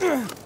Por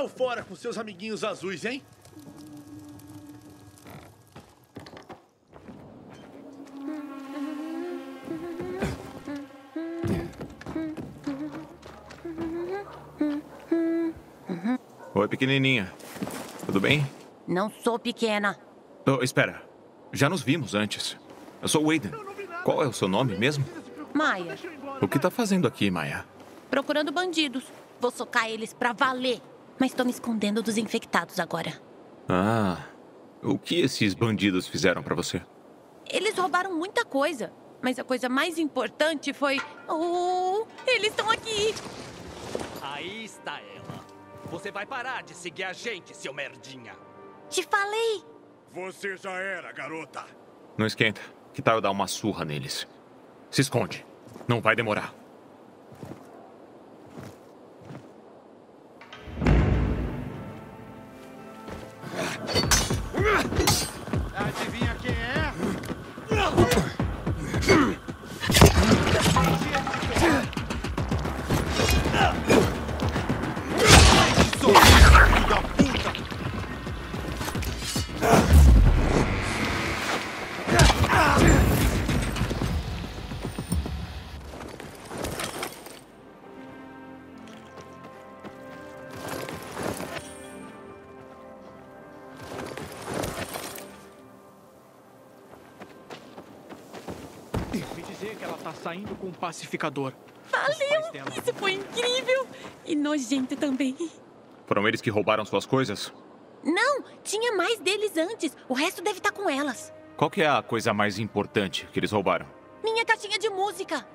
o fora com seus amiguinhos azuis, hein? Oi, pequenininha. Tudo bem? Não sou pequena. Oh, espera. Já nos vimos antes. Eu sou o Aiden. Qual é o seu nome mesmo? Maia, O que tá fazendo aqui, Maya? procurando bandidos. Vou socar eles pra valer. Mas tô me escondendo dos infectados agora. Ah. O que esses bandidos fizeram pra você? Eles roubaram muita coisa. Mas a coisa mais importante foi. Oh, eles estão aqui! Aí está ela. Você vai parar de seguir a gente, seu merdinha. Te falei! Você já era, garota. Não esquenta. Que tal eu dar uma surra neles? Se esconde. Não vai demorar. Saindo com um pacificador. Valeu! Isso foi incrível! E nojento também. Foram eles que roubaram suas coisas? Não, tinha mais deles antes. O resto deve estar com elas. Qual que é a coisa mais importante que eles roubaram? Minha caixinha de música.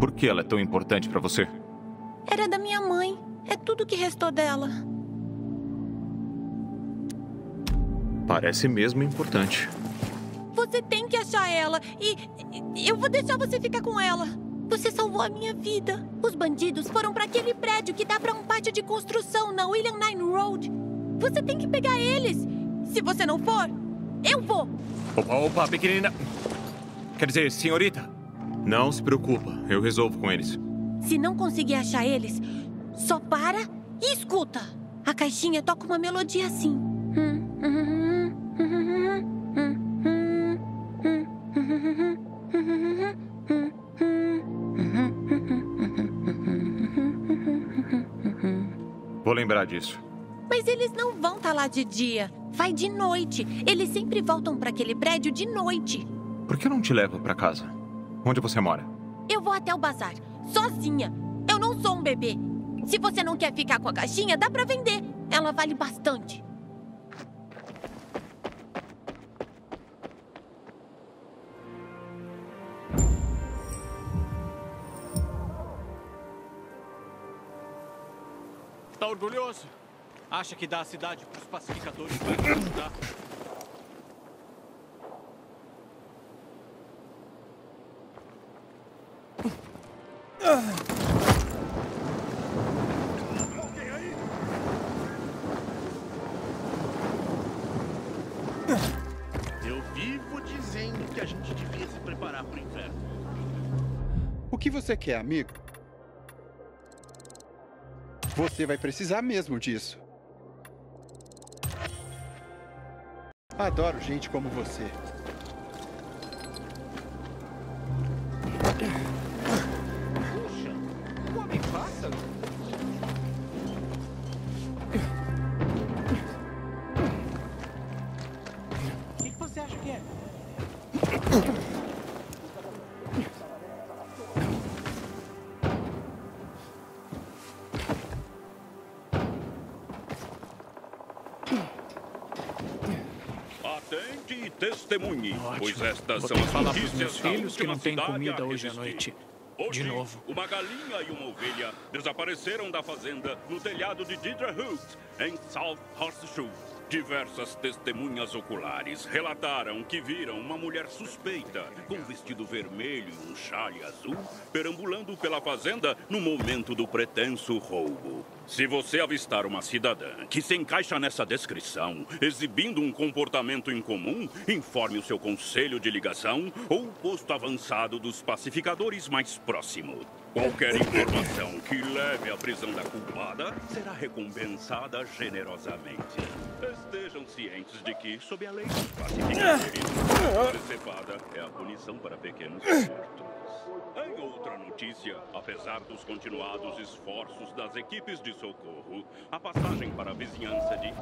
Por que ela é tão importante pra você? Era da minha mãe. É tudo que restou dela. Parece mesmo importante. Você tem que achar ela e eu vou deixar você ficar com ela. Você salvou a minha vida. Os bandidos foram para aquele prédio que dá para um pátio de construção na William Nine Road. Você tem que pegar eles. Se você não for, eu vou. Opa, opa, pequenina. Quer dizer, senhorita. Não se preocupa, eu resolvo com eles. Se não conseguir achar eles, só para e escuta. A caixinha toca uma melodia assim. Vou lembrar disso. Mas eles não vão estar lá de dia. Vai de noite. Eles sempre voltam para aquele prédio de noite. Por que eu não te levo pra casa? Onde você mora? Eu vou até o bazar, sozinha. Eu não sou um bebê. Se você não quer ficar com a caixinha, dá pra vender. Ela vale bastante. Tá orgulhoso? Acha que dá a cidade pros pacificadores vai ajudar? Eu vivo dizendo que a gente devia se preparar pro inverno. O que você quer, amigo? Você vai precisar mesmo disso. Adoro gente como você. Testemunhe, pois Ótimo. estas Vou são as falar notícias meus filhos que não cidade comida hoje à noite. Hoje, De novo. uma galinha e uma ovelha desapareceram da fazenda no telhado de Didra Hoot, em South Horseshoe. Diversas testemunhas oculares relataram que viram uma mulher suspeita, com vestido vermelho e um chale azul, perambulando pela fazenda no momento do pretenso roubo. Se você avistar uma cidadã que se encaixa nessa descrição, exibindo um comportamento incomum, informe o seu conselho de ligação ou o posto avançado dos pacificadores mais próximo. Qualquer informação que leve à prisão da culpada será recompensada generosamente. Estejam cientes de que, sob a lei dos pacificadores, reservada é a punição para pequenos furtos. Em outra notícia, apesar dos continuados esforços das equipes de socorro, a passagem para a vizinhança de.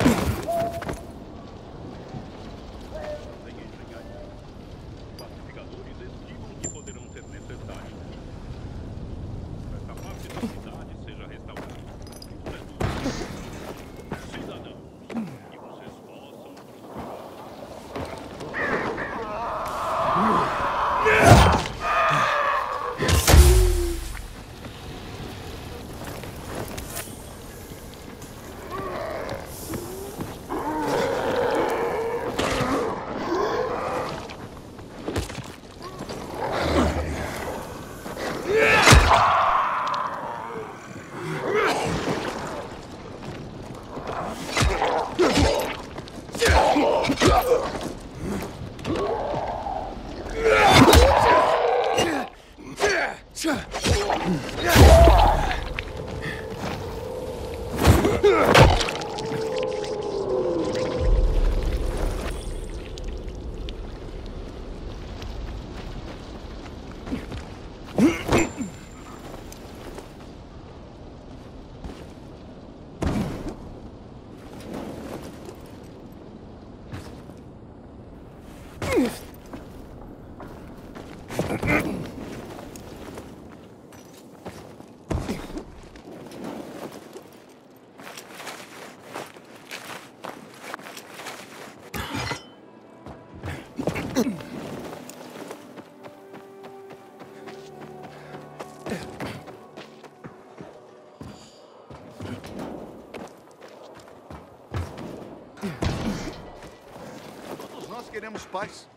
Queremos paz.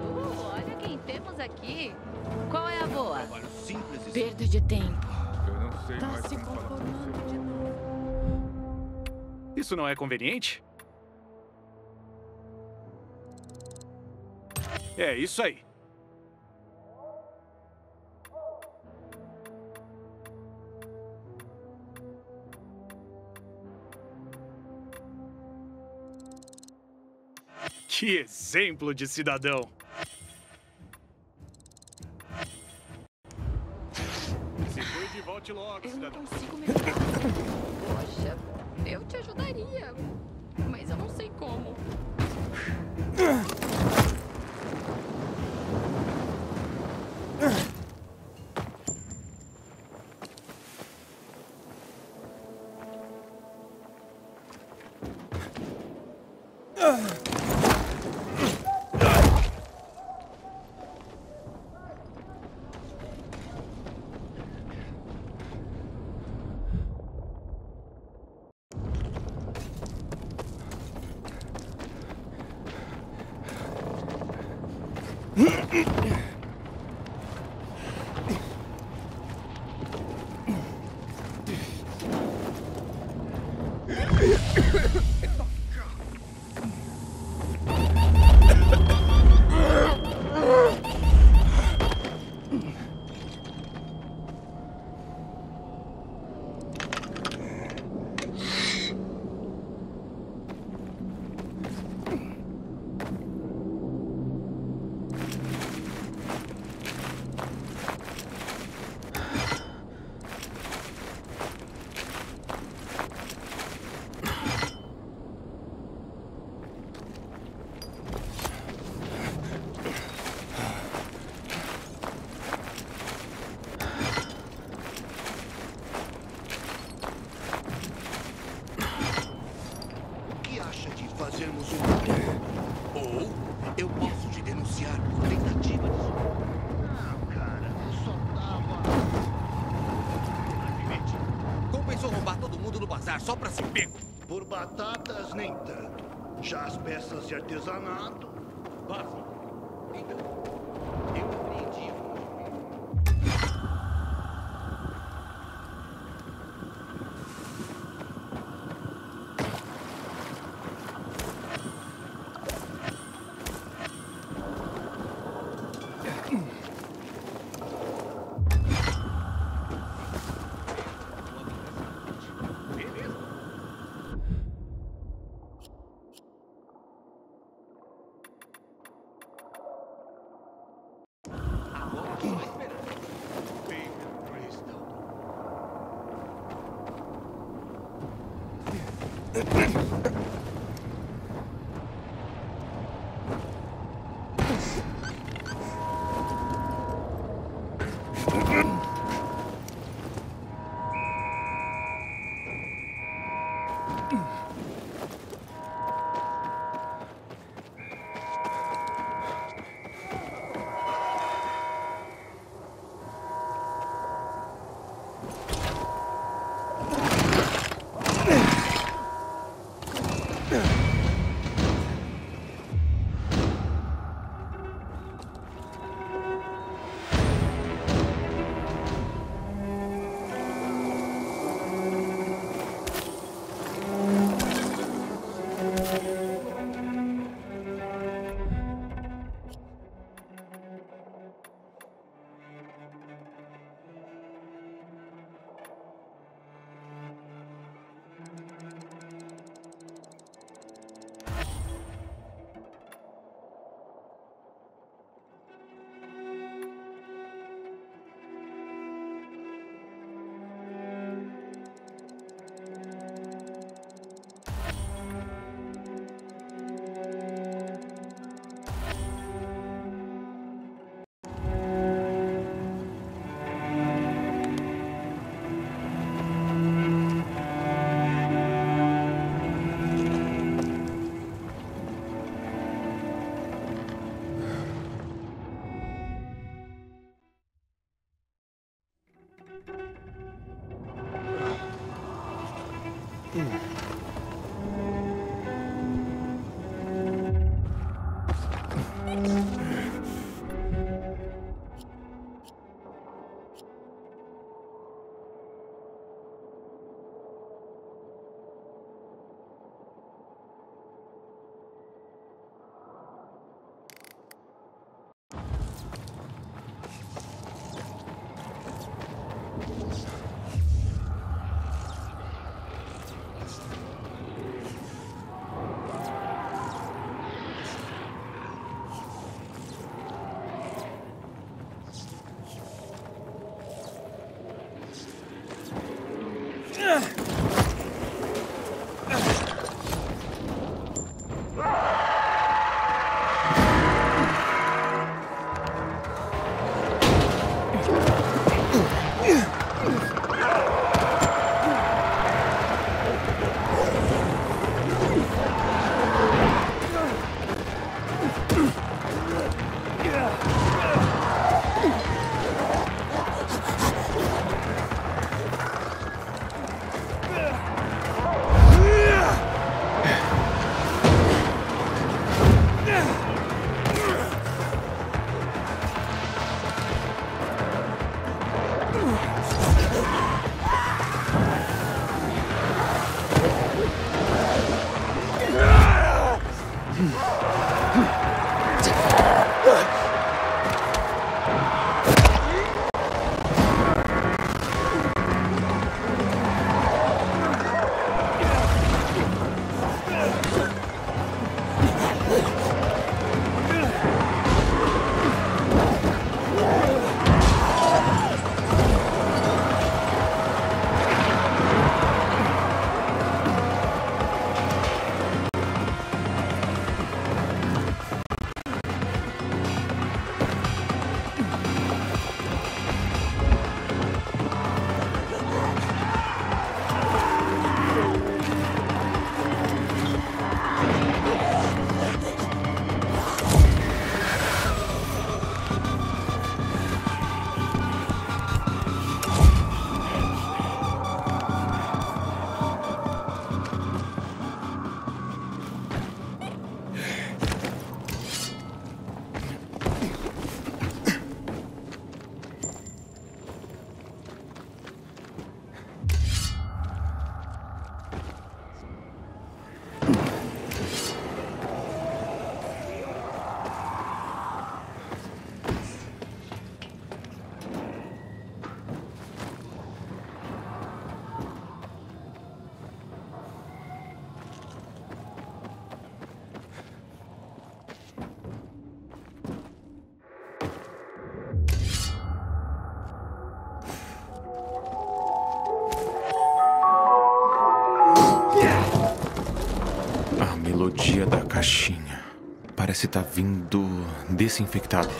Uh, olha quem temos aqui. Qual é a boa? Trabalho simples e Perda de tempo. Eu não sei Tá se conformando de novo. Isso não é conveniente? É isso aí. Que exemplo de cidadão! Se cuide e volte logo, Eu não cidadão. consigo me. Poxa, eu te ajudaria. Mas eu não sei como. Mm-hmm. Parece estar vindo desinfectado.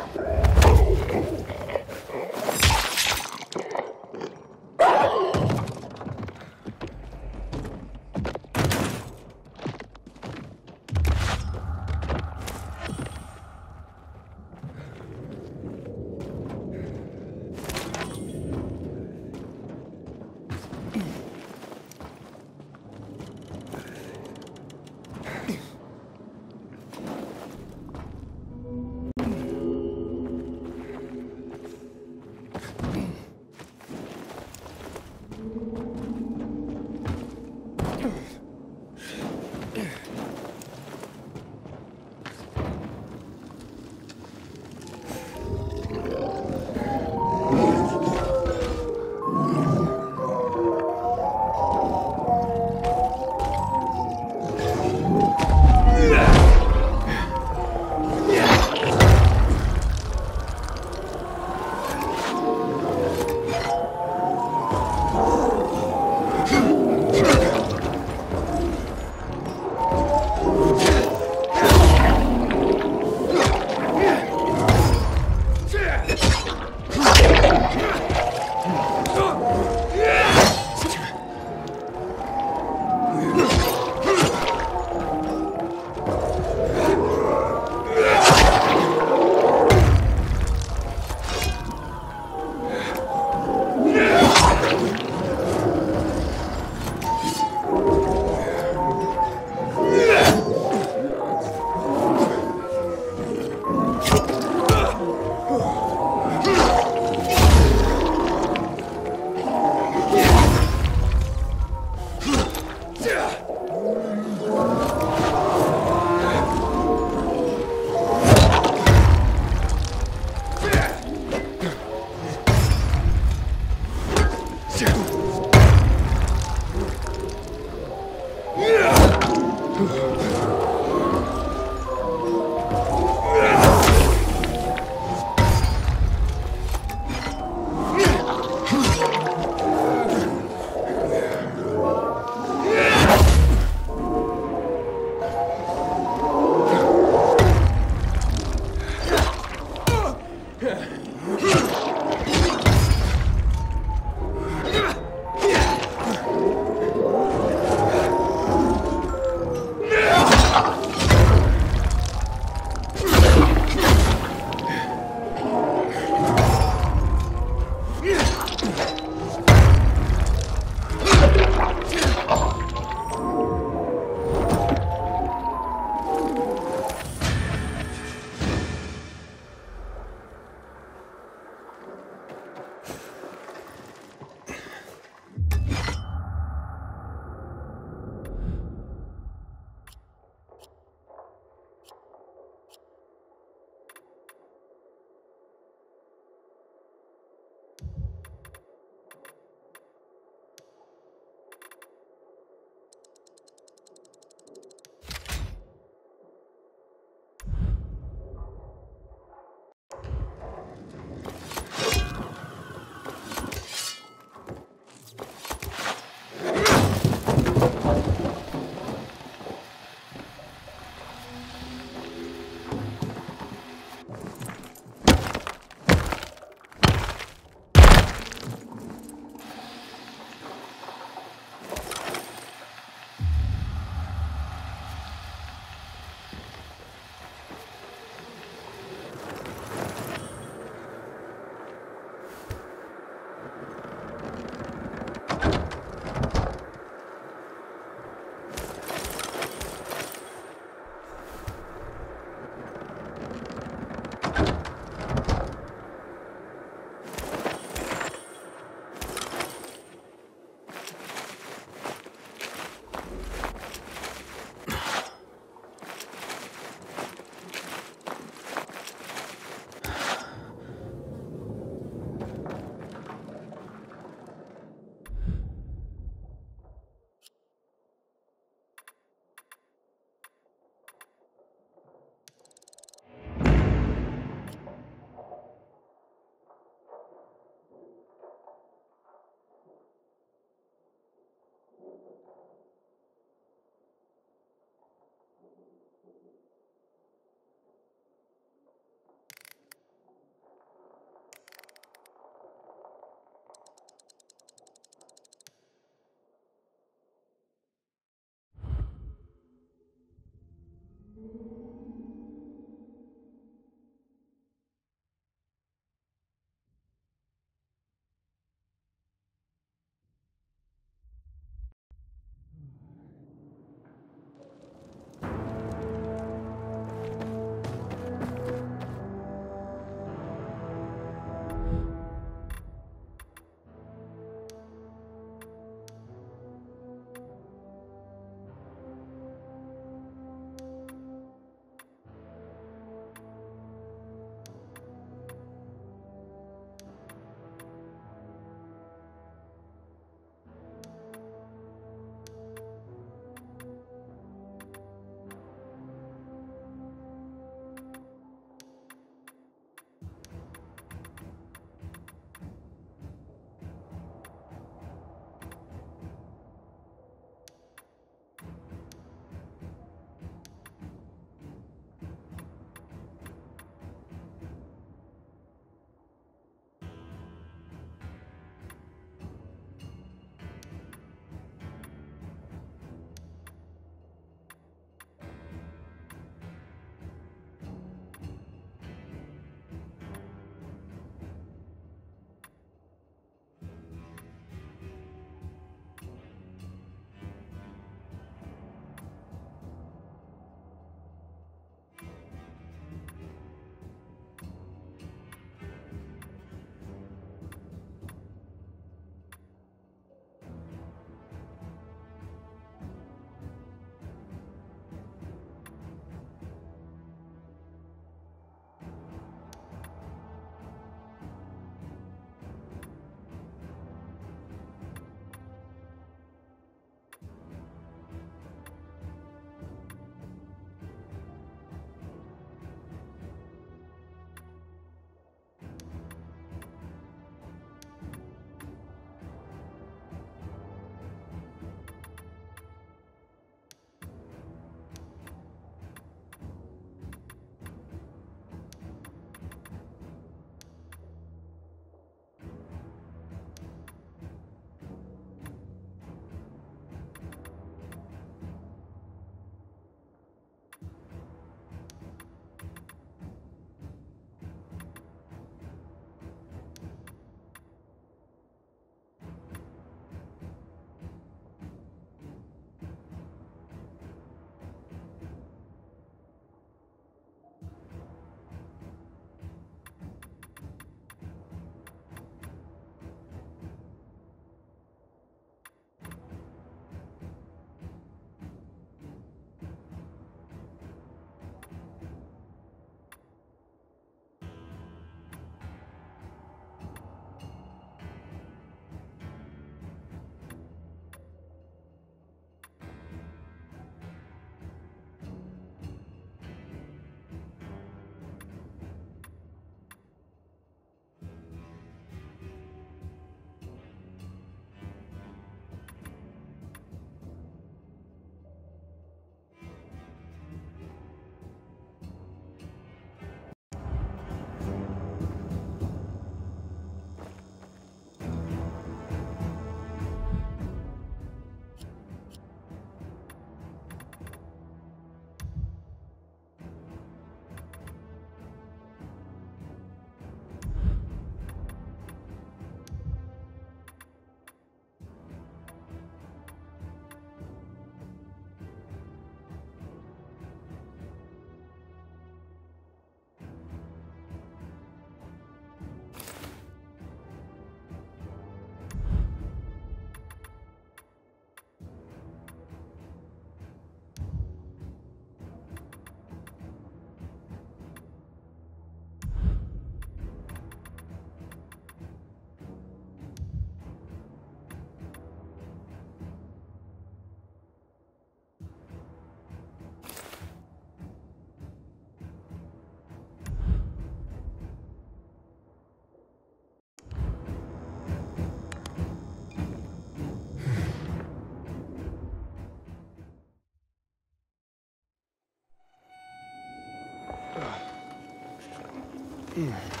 Yeah.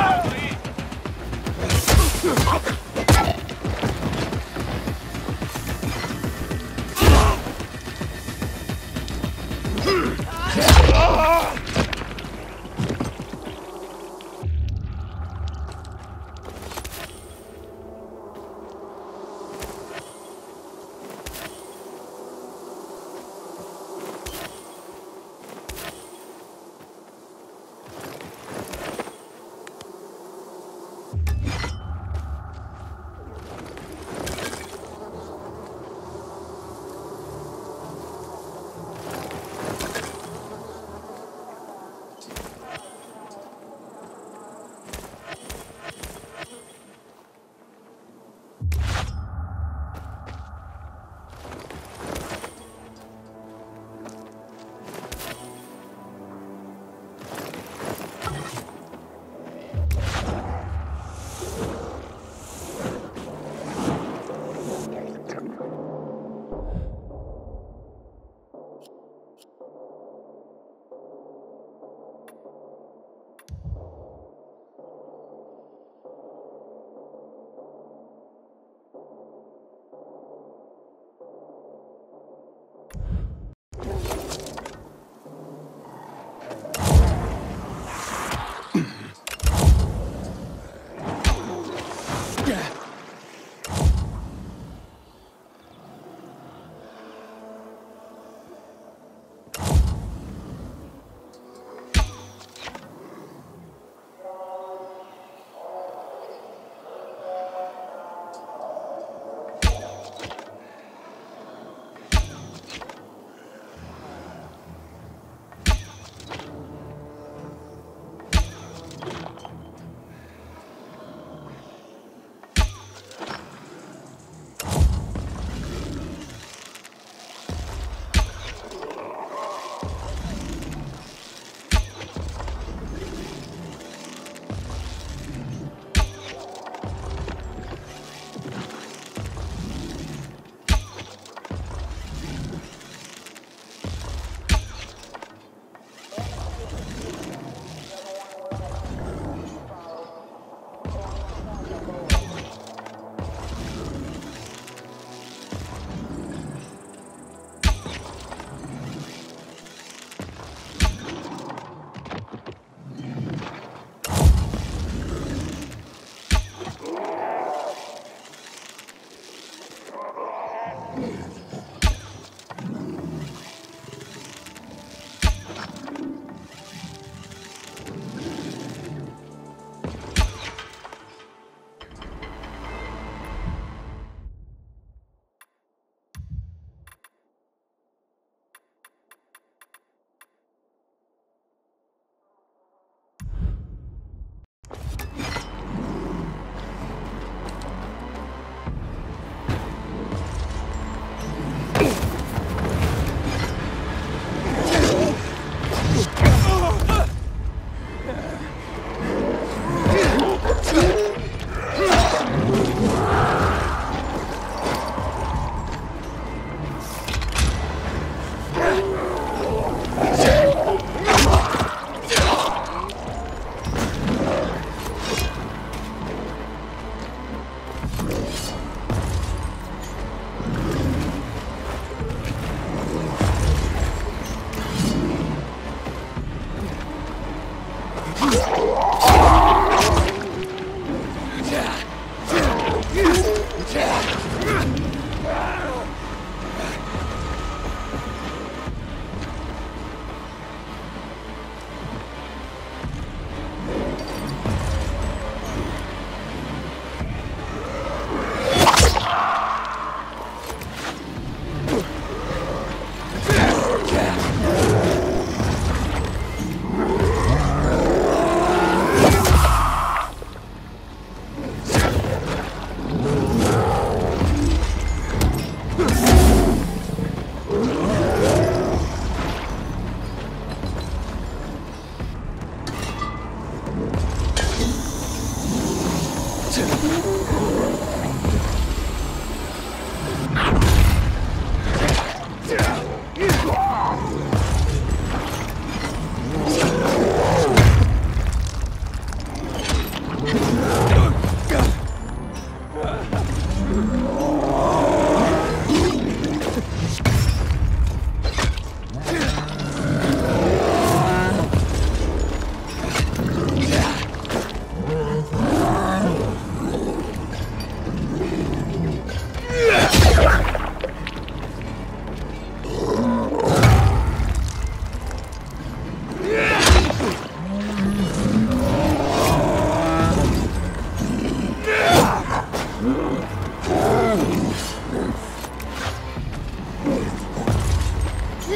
Ah!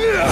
Yeah!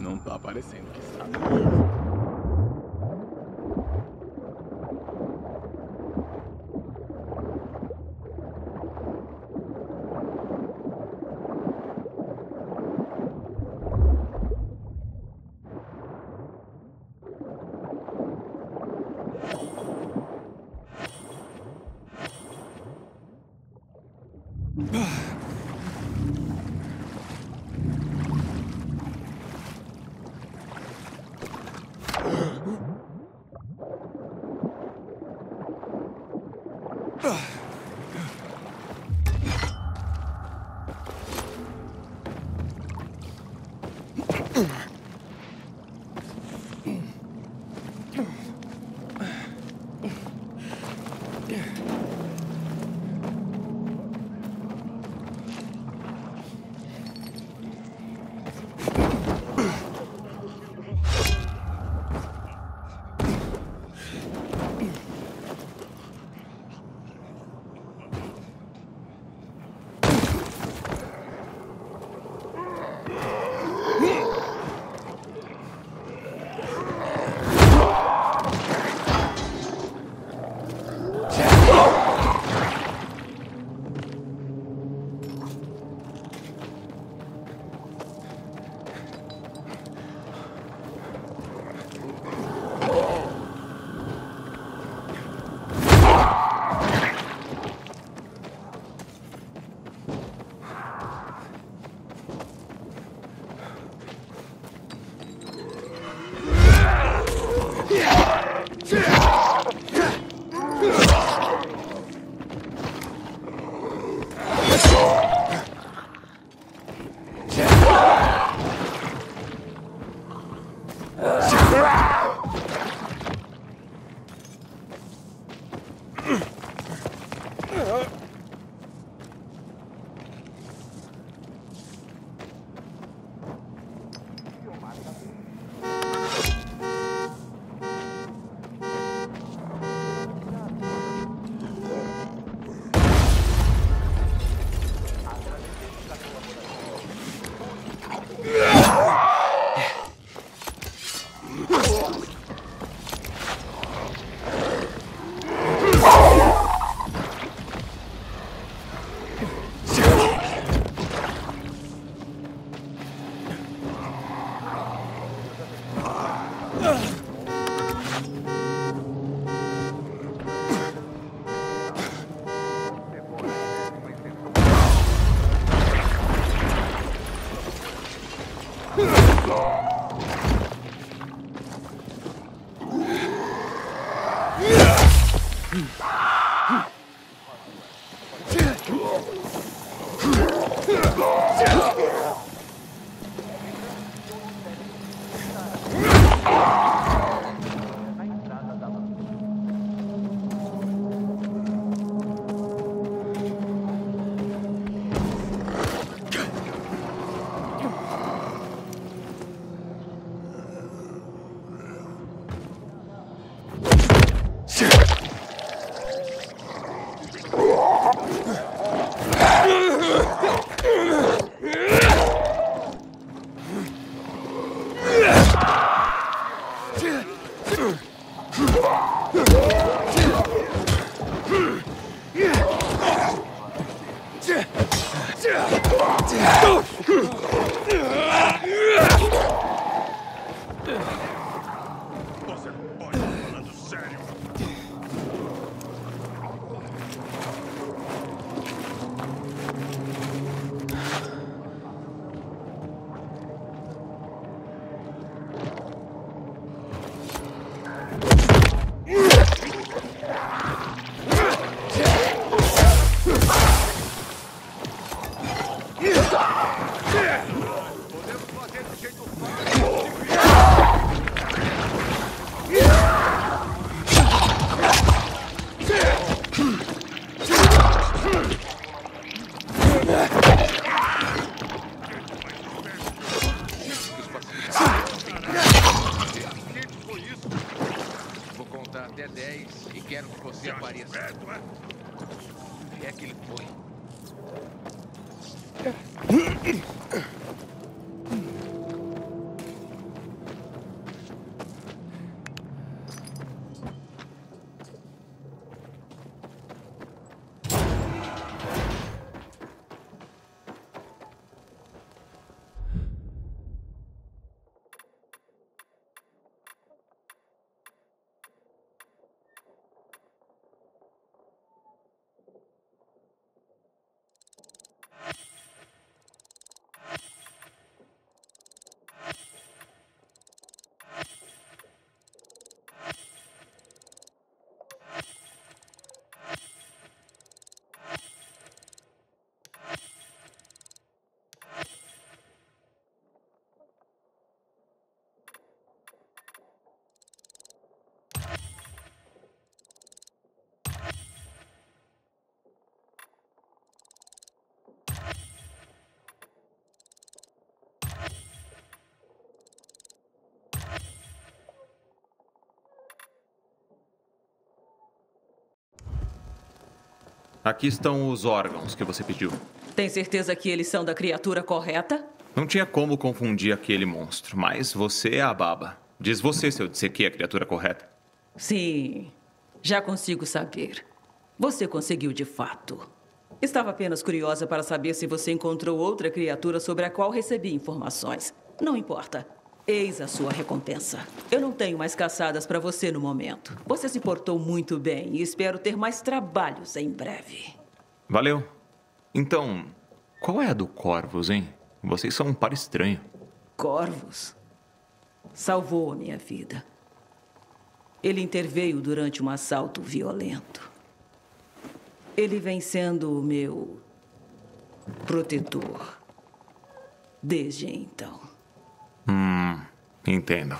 Não tá aparecendo que está. Aqui estão os órgãos que você pediu. Tem certeza que eles são da criatura correta? Não tinha como confundir aquele monstro, mas você é a baba. Diz você se eu disser que é a criatura correta. Sim, já consigo saber. Você conseguiu de fato. Estava apenas curiosa para saber se você encontrou outra criatura sobre a qual recebi informações. Não importa. Eis a sua recompensa. Eu não tenho mais caçadas para você no momento. Você se portou muito bem e espero ter mais trabalhos em breve. Valeu. Então, qual é a do Corvus, hein? Vocês são um par estranho. Corvus salvou a minha vida. Ele interveio durante um assalto violento. Ele vem sendo o meu protetor. desde então. Hum, entendo.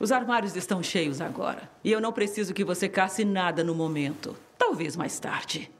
Os armários estão cheios agora. E eu não preciso que você casse nada no momento. Talvez mais tarde.